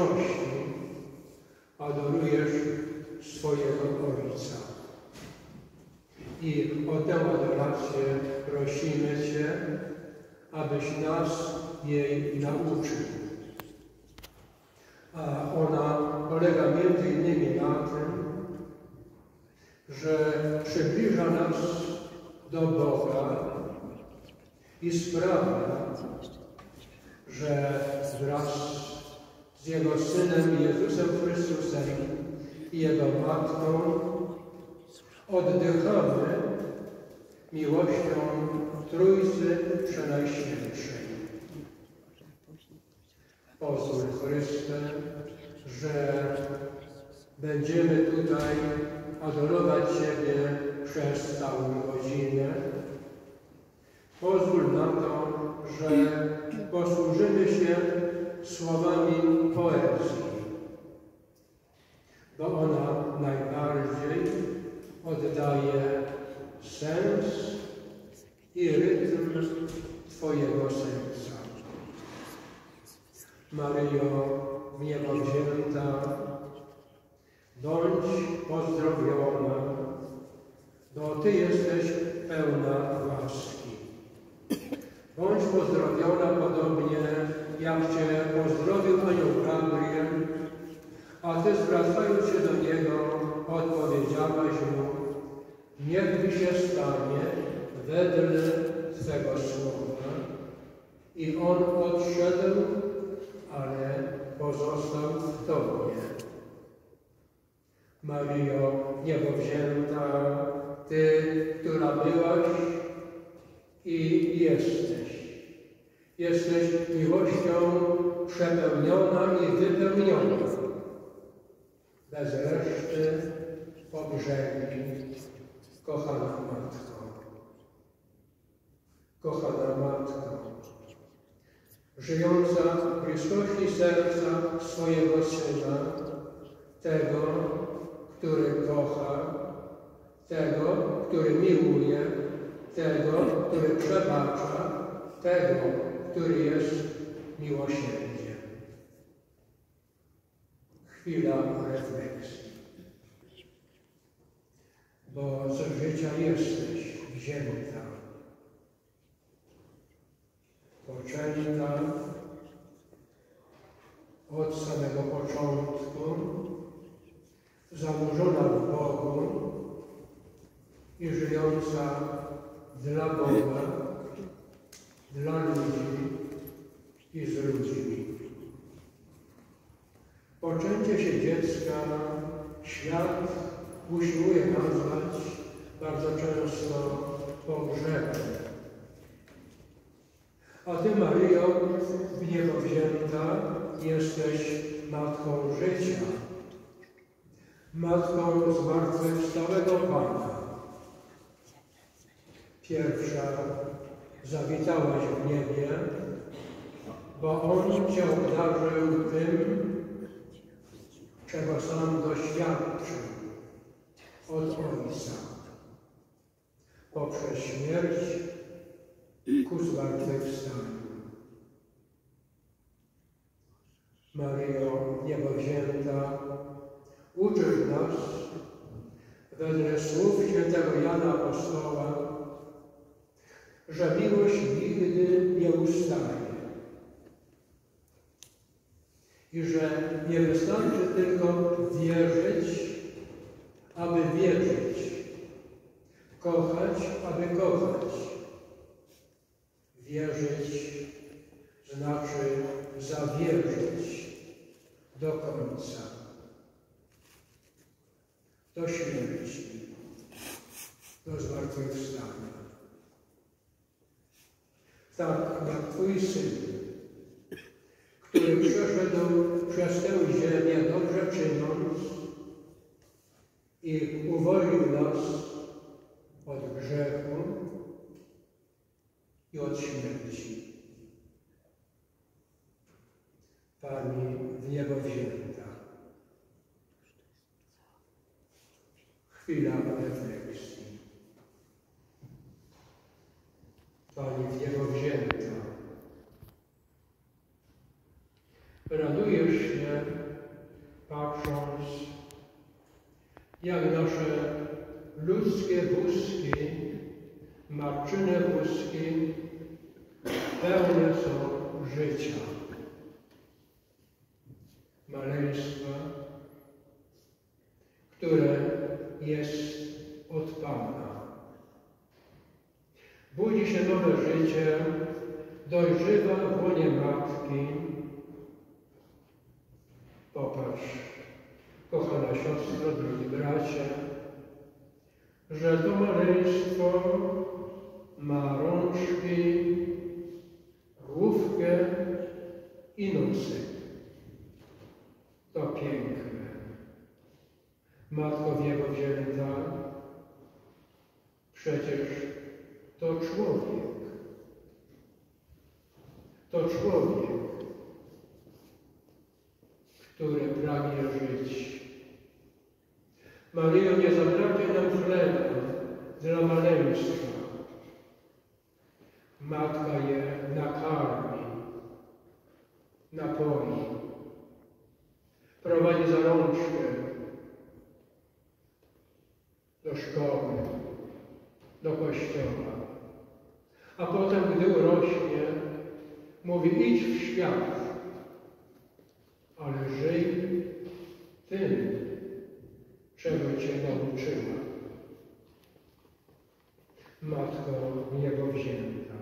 wdzięczności adorujesz swojego Ojca. I o tę adorację prosimy Cię, abyś nas jej nauczył. A ona polega między innymi na tym, że przybliża nas do Boga i sprawia, że wraz z Jego Synem Jezusem Chrystusem i Jego Matką oddychamy miłością Trójcy Przenajświętszej. Pozwól Chryste, że będziemy tutaj adorować Ciebie przez całą godzinę. Pozwól na to, oddaje sens i rytm Twojego serca. Maryjo, niebowzięta, bądź pozdrowiona, bo Ty jesteś pełna łaski. Bądź pozdrowiona podobnie, jak Cię pozdrowił anioł Gabriel, a Ty zwracając się do Niego, odpowiedziałaś Mu, niech mi się stanie wedle Twego słowa. I On odszedł, ale pozostał w Tobie. Maryjo, niebowzięta, Ty, która byłaś i jesteś. Jesteś miłością przepełniona i wypełniona. Bez reszty pogrzebni, kochana Matko. Kochana Matko, żyjąca w bliskości serca swojego Syna, tego, który kocha, tego, który miłuje, tego, który przebacza, tego, który jest miłosierdziem. Chwila refleksji. Bo z życia jesteś wzięta, poczęta od samego początku, zanurzona w Bogu. I żyjąca dla Boga, dla ludzi. I z ludźmi. Poczęcie się dziecka. Świat usiłuje nazwać bardzo często pogrzebem. A Ty, Maryjo, w niebo wzięta, jesteś Matką życia, Matką zmartwychwstałego Pana. Pierwsza zawitałaś w niebie, bo On Cię obdarzył tym, czego sam doświadczył od Ojca. Poprzez śmierć ku zmartwychwstaniu. Maryjo niebowzięta, uczysz nas wedle słów świętego Jana Apostoła, że miłość nigdy nie ustaje i że nie wystarczy tylko wierzyć, aby wierzyć, kochać, aby kochać. Wierzyć znaczy zawierzyć do końca, do śmierci, do zmartwychwstania. Tak jak Twój Syn, który przeszedł przez tę ziemię dobrze czyniąc i uwolnił nas od grzechu i od śmierci. Pani w niebo wzięta. Chwila refleksji. Pani w niebo wzięta. Radujesz się ludzkie wózki, matczyne wózki pełne są życia, maleństwa, które jest od Pana. Budzi się nowe życie, dojrzywa w łonie matki. Popatrz, kochana siostro, drogi bracia, że to maleństwo ma rączki, główkę i nosek. To piękne. Matko Wiewowzięta, przecież to człowiek. To człowiek, który pragnie żyć. Maryjo, nie zabraknie nam chleba dla maleństwa. Matka je nakarmi, napoi, prowadzi za rączkę do szkoły, do kościoła. A potem, gdy urośnie, mówi idź w świat, ale żyj tym, czego Cię nauczyła. Matko niebowzięta.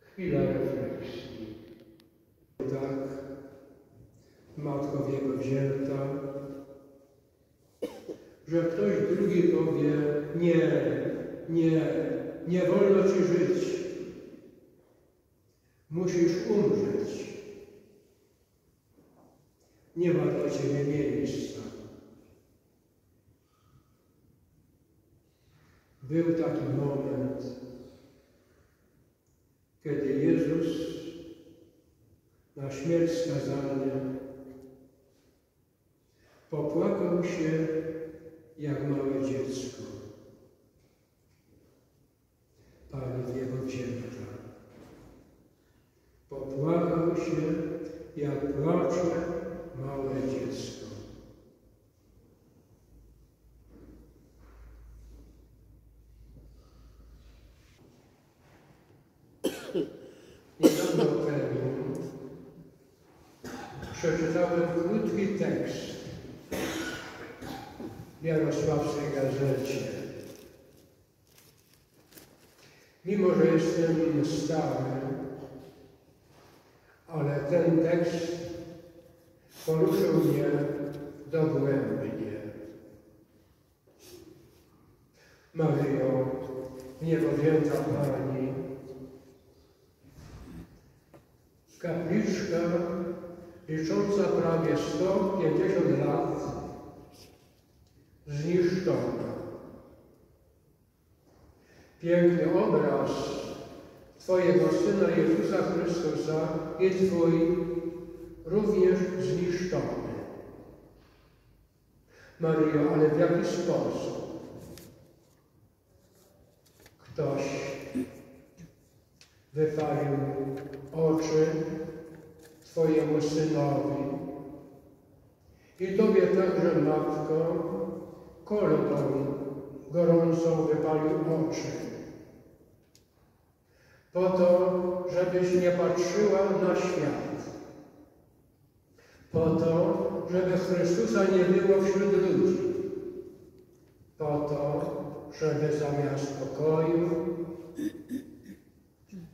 Chwila refleksji. Tak, Matko niebowzięta, że ktoś drugi powie nie, nie, nie wolno Ci żyć. Musisz umrzeć. Nie ma dla Ciebie miejsca. Był taki moment, kiedy Jezus na śmierć skazany popłakał się jak małe dziecko. Pani Jego wzięta. Popłakał się jak płacze małe dziecko. Ale ten tekst poruszył mnie dogłębnie. Maryjo, niebowzięta Pani, kapliczka licząca prawie 150 lat zniszczona. Piękny obraz Twojego Syna Jezusa Chrystusa i Twój również zniszczony. Maryjo, ale w jaki sposób? Ktoś wypalił oczy Twojemu Synowi i Tobie także, Matko, kolbą gorącą wypalił oczy. Po to, żebyś nie patrzyła na świat. Po to, żeby Chrystusa nie było wśród ludzi. Po to, żeby zamiast pokoju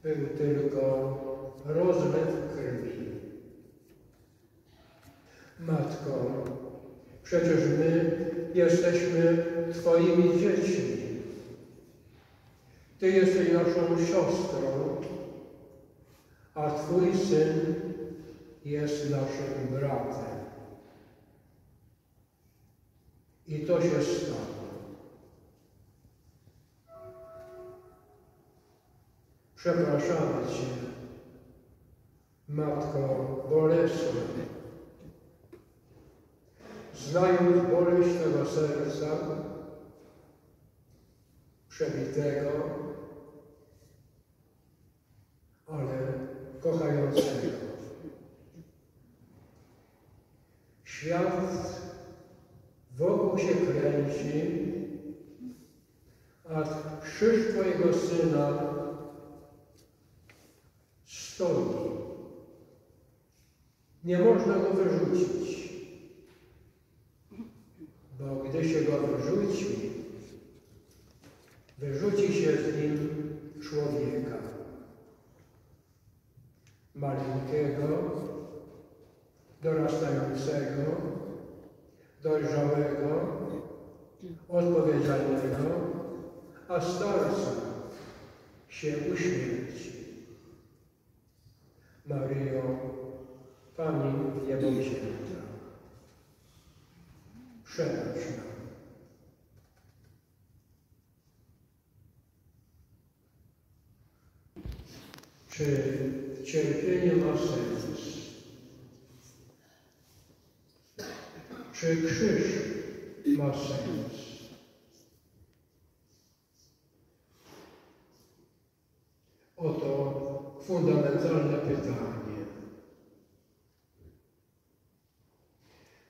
był tylko rozlew krwi. Matko, przecież my jesteśmy Twoimi dziećmi. Ty jesteś naszą siostrą, a Twój syn jest naszym bratem. I to się stało. Przepraszamy Cię, Matko Bolesna, znając boleść Twego serca, przebitego, ale kochającego. Świat wokół się kręci, a krzyż Twojego Syna stoi. Nie można go wyrzucić, bo gdy się go wyrzuci, wyrzuci się z nim dorastającego, dojrzałego, odpowiedzialnego, a starca się uśmierci. Maryjo, Pani Niebowzięta, przebacz nam. Czy cierpienie ma sens? Czy krzyż ma sens? Oto fundamentalne pytanie.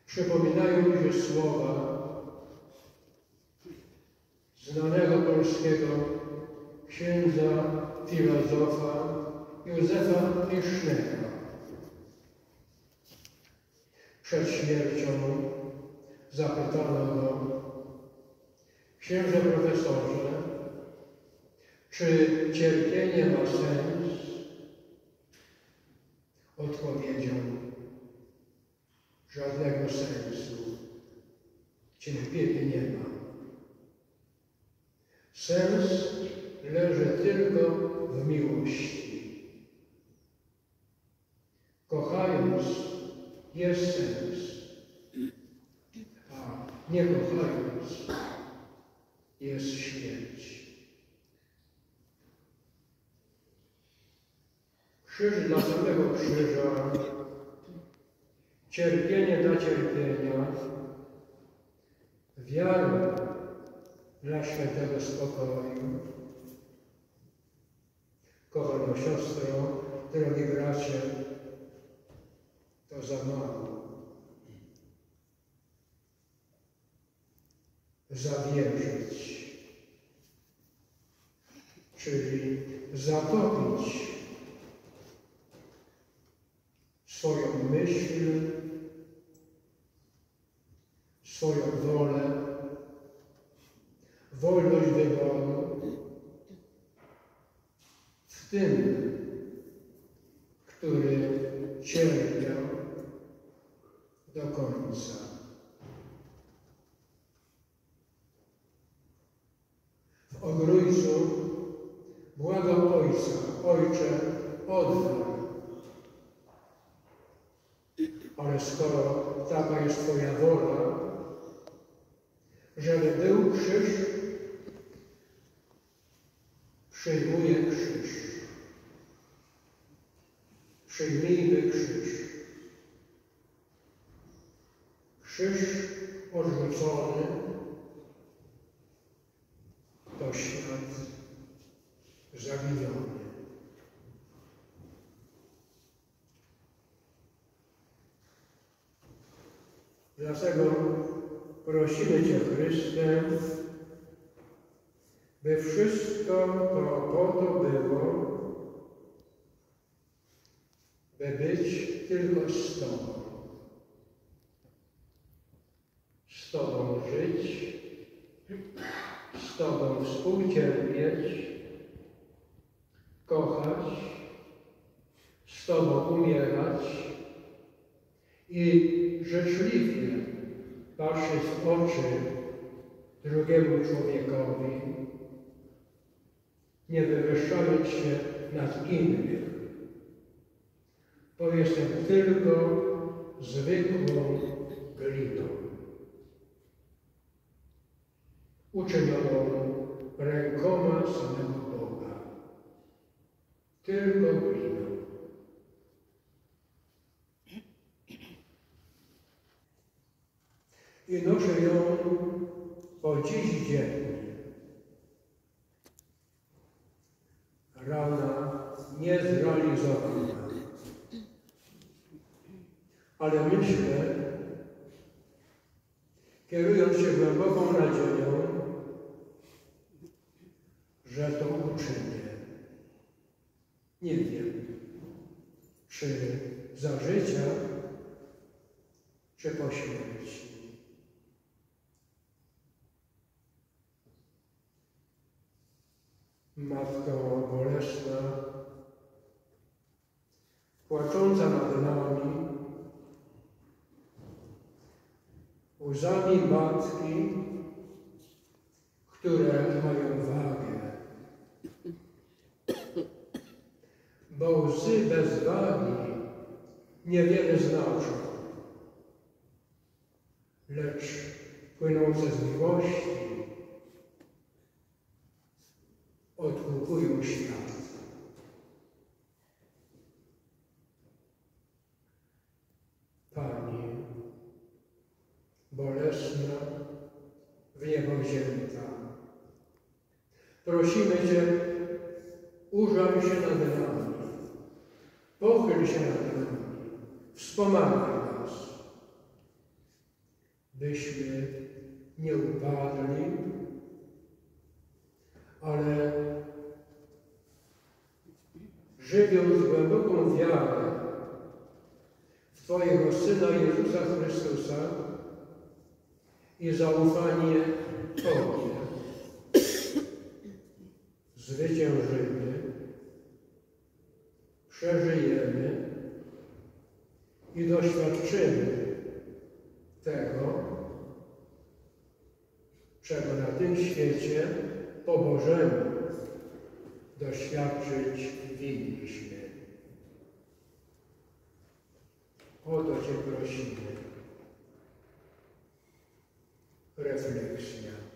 Przypominają mi się słowa znanego polskiego księdza, filozofa Józefa Pisznego. Przed śmiercią zapytano go, księże profesorze, czy cierpienie ma sens? Odpowiedział, żadnego sensu. Cierpienie nie ma. Sens leży tylko w miłości. Kochając jest sens, nie kochając jest śmierć. Krzyż dla samego krzyża, cierpienie dla cierpienia, wiara dla świętego spokoju. Kochana siostro, drogi bracie, to za mało. Zawierzyć, czyli zatopić swoją myśl, swoją wolę, wolność wyboru w tym, który cierpiał do końca. Jest Twoja wola, żeby był krzyż, przyjmuję krzyż. Przyjmijmy krzyż. Krzyż odrzucony to świat zaginiony. Dlatego prosimy Cię, Chryste, by wszystko to po to było, by być tylko z Tobą. Z Tobą żyć, z Tobą współcierpieć, kochać, z Tobą umierać i życzliwie patrzeć w oczy drugiemu człowiekowi, nie wywyższając się nad innych, bo jestem tylko zwykłą gliną, uczynioną rękoma samego Boga. Tylko gliną. I noszę ją po dziś dzień. Rana niezrealizowana. Ale myślę, kierując się głęboką nadzieją, że to uczynię. Nie wiem, czy za życia, czy po śmierci. Matko bolesna, płacząca nad nami, łzami matki, które mają wagę. Bo łzy bez wagi niewiele znaczą, lecz płynące z miłości odkupują świat. Pani, bolesna, w niebo wzięta, prosimy Cię, użal się nad nami, pochyl się nad nami, wspomagaj nas, byśmy nie upadli, ale żywiąc głęboką wiarę w Twojego Syna Jezusa Chrystusa i zaufanie Tobie, zwyciężymy, przeżyjemy i doświadczymy tego, czego na tym świecie po Bożemu doświadczyć winniśmy. O to Cię prosimy. Refleksja.